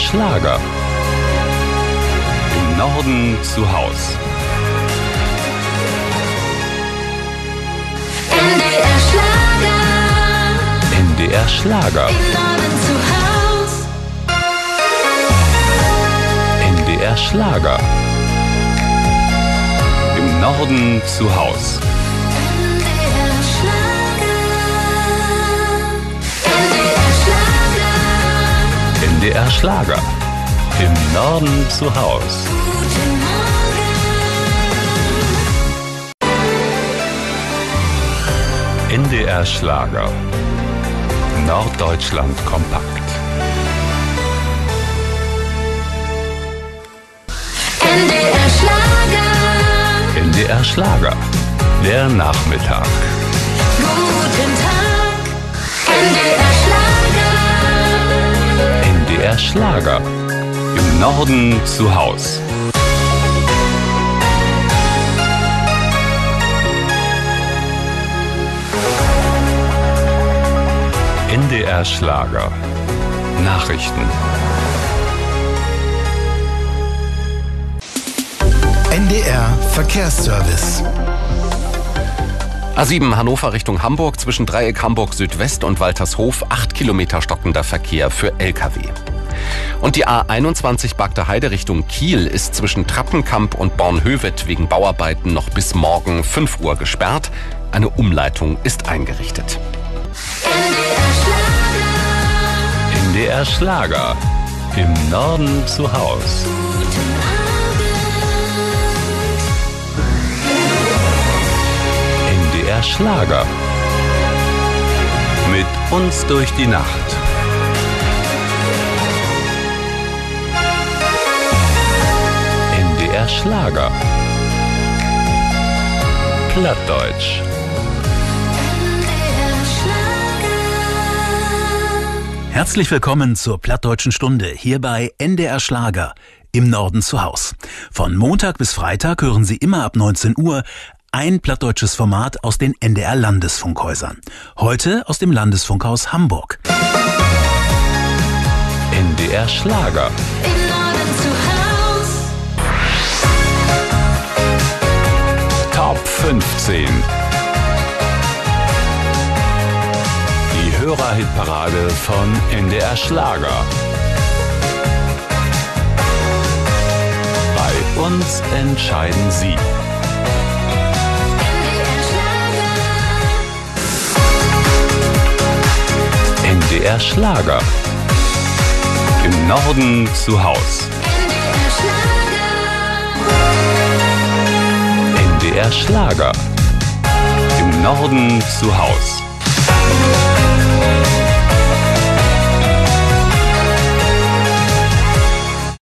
Schlager. Im Norden zu Haus. NDR Schlager. NDR Schlager. Im Norden zu Haus. NDR Schlager. Im Norden zu Haus. NDR Schlager. Im Norden zu Haus. NDR Schlager. Norddeutschland kompakt. NDR Schlager. NDR Schlager. Der Nachmittag. NDR Schlager. Im Norden zu Haus. NDR Schlager. Nachrichten. NDR Verkehrsservice. A7 Hannover Richtung Hamburg zwischen Dreieck Hamburg Südwest und Waltershof 8 Kilometer stockender Verkehr für Lkw. Und die A21 Bagde Heide Richtung Kiel ist zwischen Trappenkamp und Bornhöved wegen Bauarbeiten noch bis morgen 5 Uhr gesperrt. Eine Umleitung ist eingerichtet. NDR Schlager. Im Norden zu Haus. NDR Schlager. Mit uns durch die Nacht. Schlager. Plattdeutsch. Herzlich willkommen zur Plattdeutschen Stunde hier bei NDR Schlager im Norden zu Haus. Von Montag bis Freitag hören Sie immer ab 19 Uhr ein plattdeutsches Format aus den NDR Landesfunkhäusern. Heute aus dem Landesfunkhaus Hamburg. NDR Schlager. 15. Die Hörerhitparade von NDR Schlager. Bei uns entscheiden Sie. NDR Schlager. Im Norden zu Haus. NDR Schlager. Norden zu Haus.